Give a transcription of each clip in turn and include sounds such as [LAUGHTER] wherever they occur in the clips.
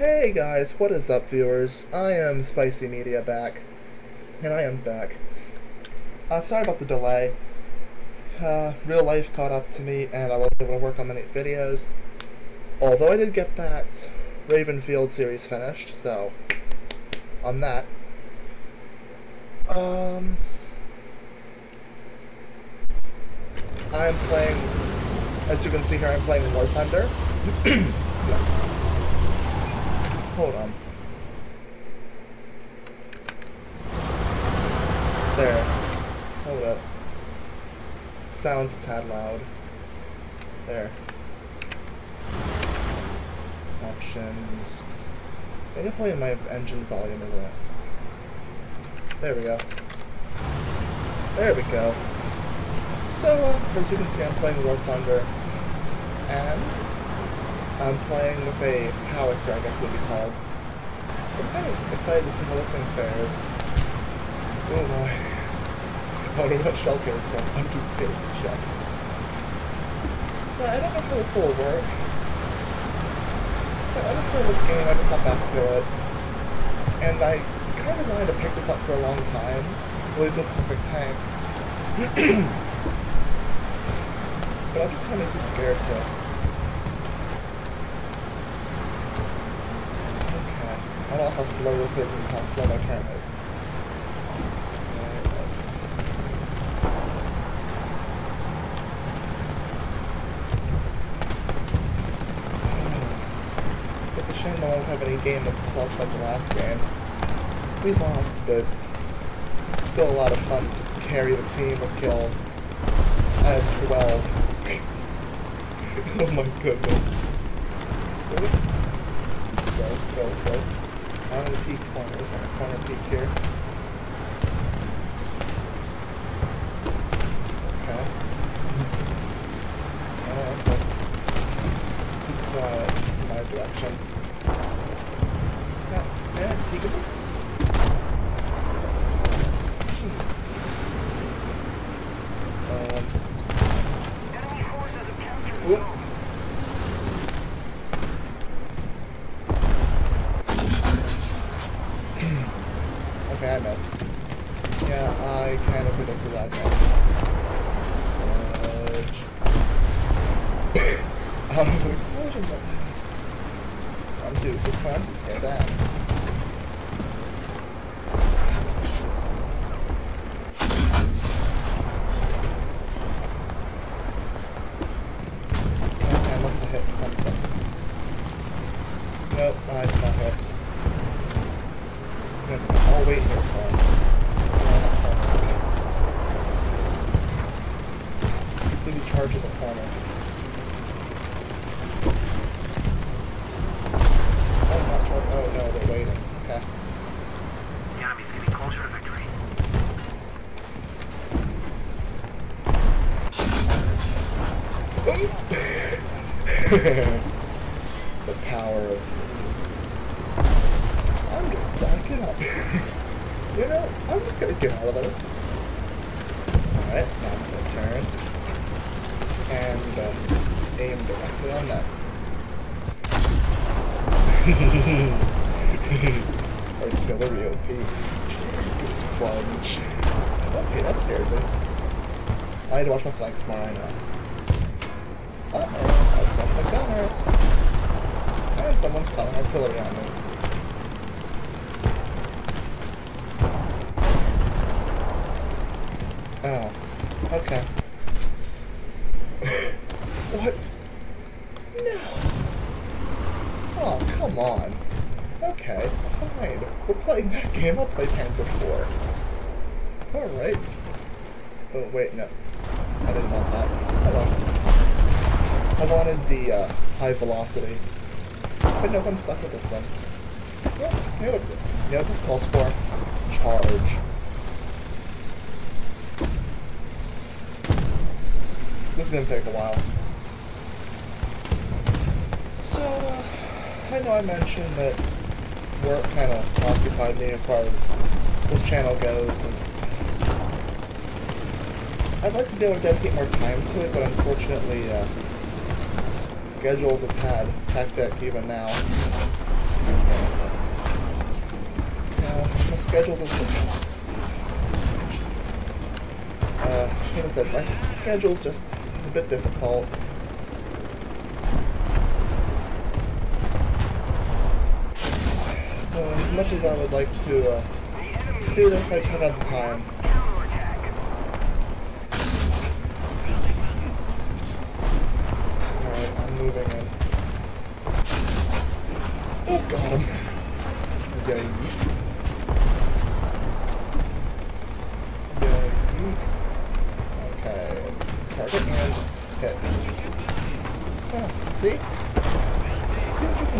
Hey guys, what is up viewers? I am Spicy Media back, and I am back. Uh, sorry about the delay. Uh, real life caught up to me, and I wasn't able to work on many videos. Although I did get that Ravenfield series finished, so on that. Um, I'm playing, as you can see here, I'm playing War Thunder. [CLEARS THROAT] Hold on. There. Hold up. Sounds a tad loud. There. Options. I think probably my engine volume, isn't it? There we go. There we go. So, uh, as you can see, I'm playing War Thunder. And I'm playing with a howitzer, I guess it would be called. I'm kind of excited to see how this thing fares. Oh my. I know where that shell came from. I'm too scared to check. So I don't know how this will work. But I've been playing this game, I just got back to it. And I kind of wanted to pick this up for a long time. At least this specific tank. [CLEARS THROAT] but I'm just kind of too scared to I don't know how slow this is and how slow my turn is. It's a shame I won't have any game that's close like the last game. We lost, but still a lot of fun to just carry the team with kills. I have 12. [LAUGHS] oh my goodness. Go, go, go. On the peak corners, on the corner peak here. Okay. Oh, that's too quiet in my direction. Yeah, yeah, peekaboo. Um. Whoop. Okay, I missed. Yeah, I kind of predicted that miss. Fudge. Out of explosion buttons. I'm too, this time to scared ass. Okay, I must have hit something. Nope, I did not hit. I'll wait here for him. See if he charges a corner. Oh, not charge. Oh, no, they're waiting. Okay. The enemy's getting closer to victory. [LAUGHS] the power of. I'm just backing up. [LAUGHS] you know, I'm just gonna get out of there. Alright, now I'm gonna turn. And uh, aim directly on this. Artillery OP. Jeez, sponge. Okay, that scared me. I need to watch my flanks more, I know. Uh-oh, I bumped the gunner. And someone's calling artillery on me. Oh, okay. [LAUGHS] what? No. Oh, come on. Okay, fine. We're playing that game. I'll play Panzer IV. Alright. Oh, wait, no. I didn't want that. I wanted the uh, high velocity. But no, I'm stuck with this one. You know, what- you know what this calls for? Charge. This is gonna take a while. So, uh, I know I mentioned that work kind of occupied me as far as this channel goes, and I'd like to be able to dedicate more time to it, but unfortunately, uh, schedules a tad hectic even now. Uh, my schedules uh, like I said, my schedule's just a bit difficult. So as much as I would like to uh, do this, I just haven't had the time.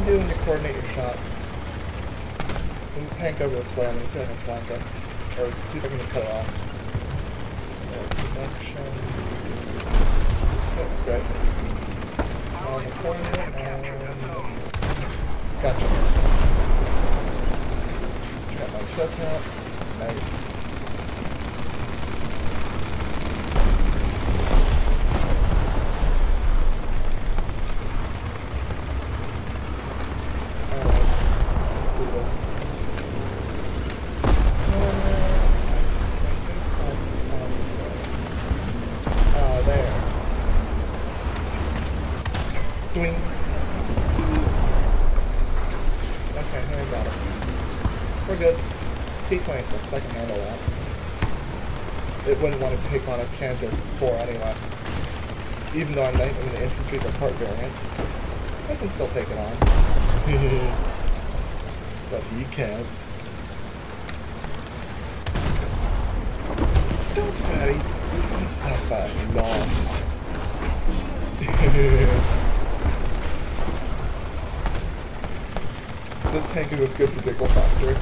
Can do when you coordinate your shots. There's a tank over this way, I'm gonna see if I can flank it. Or see if I can cut it off. Connection. That's great. On the corner, and... Gotcha. Got my count. Nice. Alright, let's do this. Ah, there. Doing. Okay, here I got it. We're good. T26, I can handle that. It wouldn't want to pick on a Panzer 4 anyway. Even though I'm I mean, the infantry's a part variant, I can still take it on. [LAUGHS] but he can't. Don't worry, you won't suffer long. this tank is as good for Diggle Factor.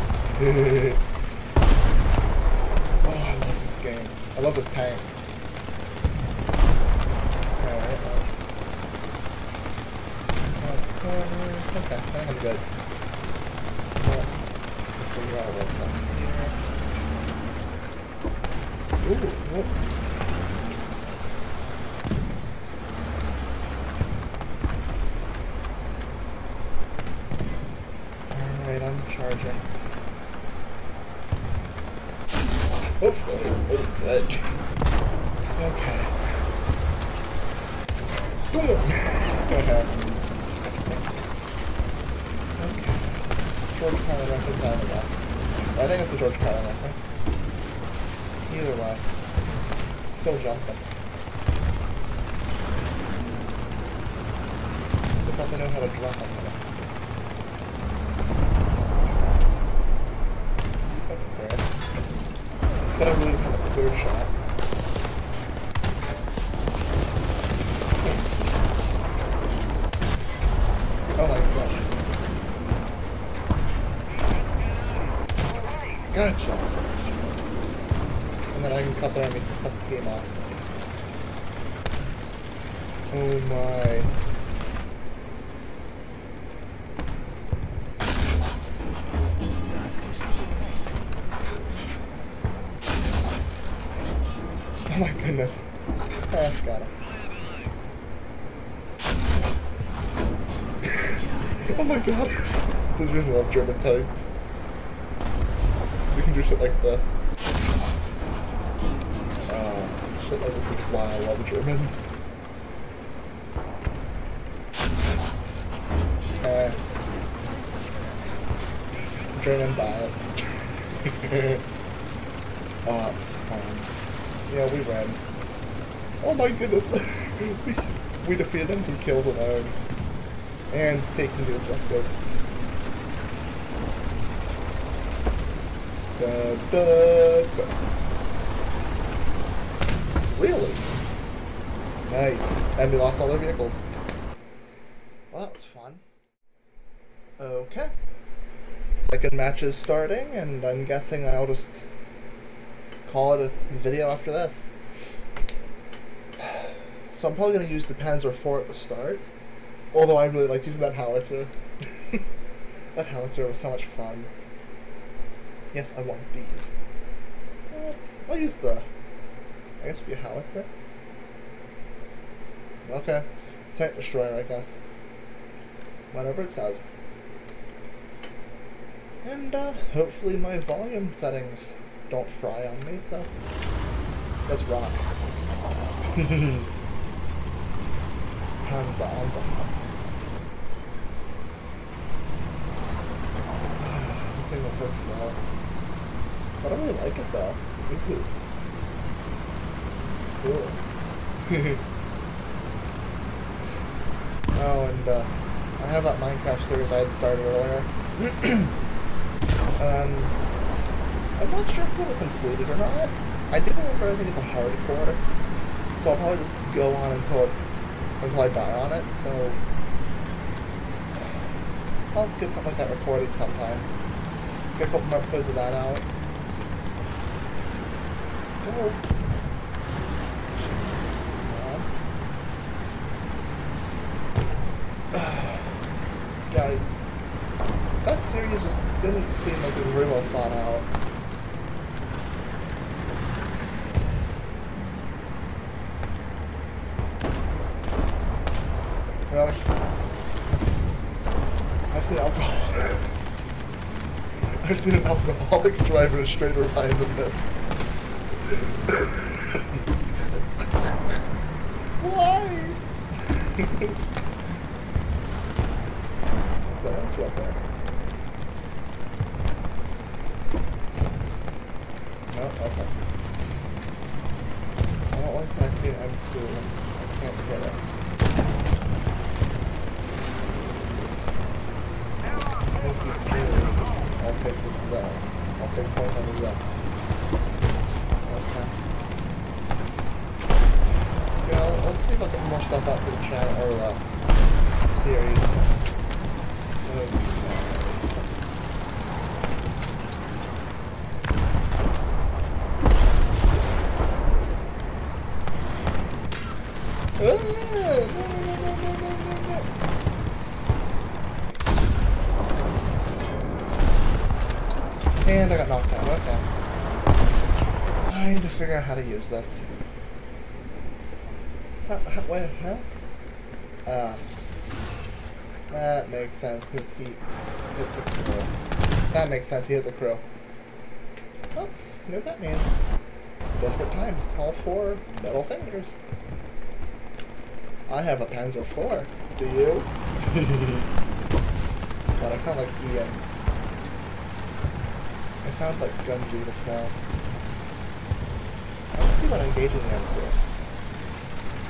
oh, I love this game. I love this tank. Alright, let's... Okay, I'm good. Figure out what's. Ooh, whoop. Alright, I'm charging. Okay. Boom! [LAUGHS] okay. George Carlin reference, I don't know. I think it's the George Carlin reference. Either way. Still jumping. About to know how to drop on my goodness. Ah, got him. oh my god. This really love German tanks. We can do shit like this. Uh, shit like this is why I love the Germans. Uh, German bias. oh, [LAUGHS] fun. Yeah, we ran. Oh my goodness. [LAUGHS] we, defeated them from kills alone. And taking the objective. Da, da, da. Really? Nice. And we lost all their vehicles. Well, that was fun. Okay. Second match is starting, and I'm guessing I'll just call it a video after this. So I'm probably going to use the Panzer IV at the start. Although I really liked using that howitzer. [LAUGHS] that howitzer was so much fun. Yes, I want these. Uh, I'll use the. I guess it would be a howitzer. Okay. Tank destroyer, I guess. Whatever it says. And uh, hopefully my volume settings don't fry on me, so let's rock. [LAUGHS] Hands on, hands. [SIGHS] This thing is so slow. I don't really like it though. Ooh. Cool. [LAUGHS] oh, and uh, I have that Minecraft series I had started earlier. [CLEARS THROAT] um, I'm not sure if it'll complete it or not. I do remember I think it's a hardcore, so I'll probably just go on until it's until I die on it. So I'll get something like that recorded sometime. Get a couple more episodes of that out. Go. [SIGHS] Yeah, that series just didn't seem like it was very well thought out. Really? I've seen alcohol. I've seen an alcoholic driving a straighter line than this. Why? so that's right there. No, okay. I don't like when I see an M2 and I can't get it. If you do, I'll this point on the zone. Okay. Yeah, I'll see if I get more stuff out for the channel or uh, series. Need to figure out how to use this. How, how, wait, huh? Uh, that makes sense, because he hit the crew. That makes sense, he hit the crow. Well, you know what that means. Desperate times call for metal fingers. I have a Panzer IV. Do you? [LAUGHS] but I sound like Ian. I sound like Gunji the Snow. Don't what engaging the M2.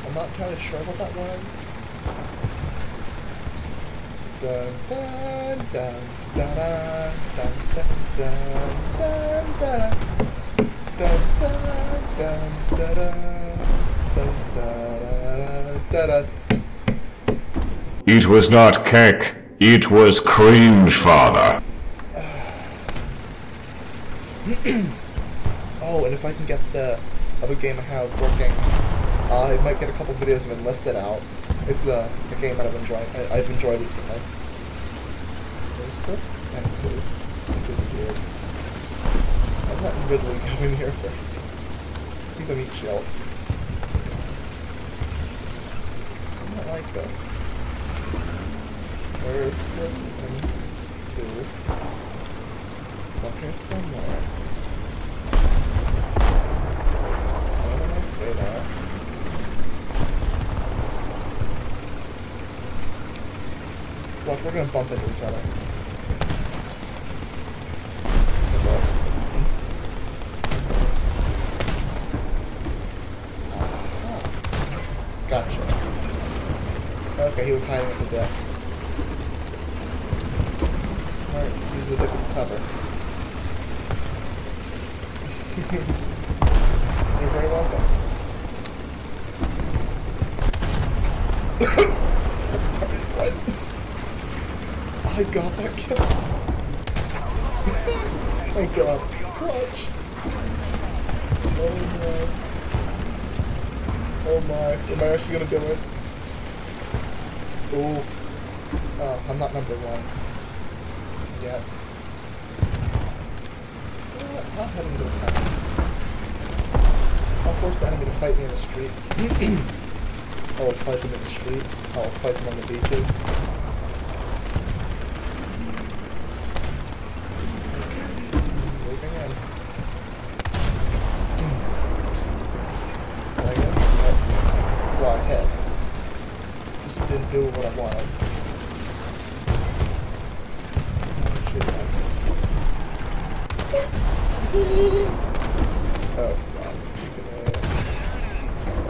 I'm not entirely sure what that was. Dun dun dun dun dun dun dun dun dun dun dun It was not cake, it was cringe, father. Oh, and if I can get the other game I have working, uh, I might get a couple videos of Enlisted out. It's a, a game that I've enjoyed. I, I've enjoyed recently. The M2. It disappeared. I'm letting Ridley go in here first. He's a meat shield. I don't like this. Where's the M2? It's up here somewhere. It's my watch, we're gonna bump into each other. Gotcha. Okay, he was hiding at the deck. Smart. Use the deck as cover. [LAUGHS] You're very welcome. what? I got that kill. oh god. Clutch. Oh my. Oh my. Am I actually gonna do it? Ooh. Oh, I'm not number one. Yet. You know what? I'll head into the town. I'll force the enemy to fight me in the streets. [CLEARS THROAT] I will fight them in the streets. I will fight them on the beaches. Oh, God.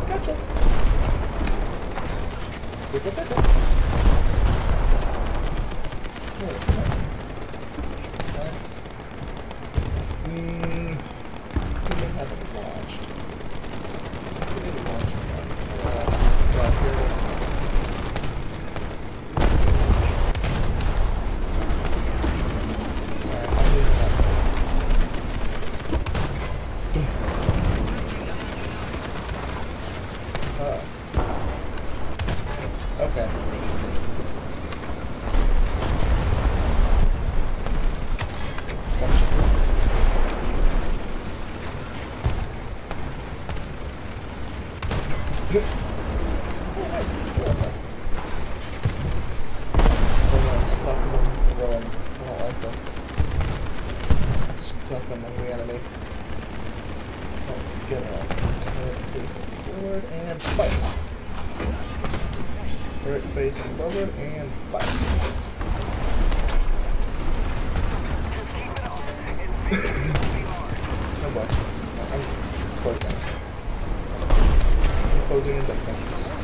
Gotcha. Pickle, pickle. Oh, Thanks. Hmm. We may have it launched. We need to launch it once. Uh, yeah, here. Alright, I'll leave that. Uh, okay. oh, nice. Cool, nice. Oh no, I'm stuck among the ruins. I don't like this. Stuck among the enemy. Let's get up. Let's turret facing forward and fight. Turret facing forward and fight. oh boy. I'm closing. I'm closing in distance.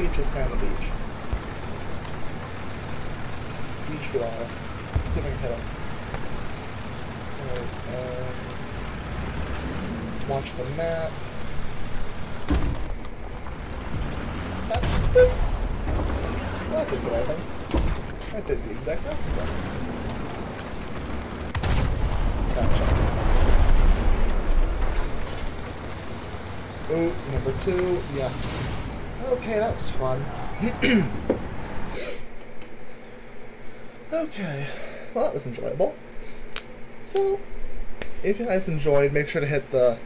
Engage this guy on the beach. Beach dweller. Let's see if I can hit him. Alright, um, watch the map. That's boop. That did what I think. That did the exact opposite. Gotcha. Oh, number two, yes. Okay, that was fun. [CLEARS THROAT] okay, well that was enjoyable. So, if you guys enjoyed, make sure to hit the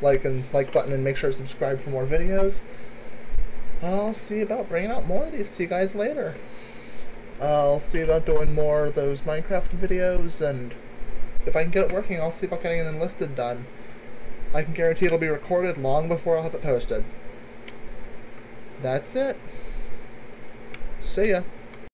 like and like button and make sure to subscribe for more videos. I'll see about bringing out more of these to you guys later. I'll see about doing more of those Minecraft videos, and if I can get it working, I'll see about getting an enlisted done. I can guarantee it'll be recorded long before I'll have it posted. That's it. See ya.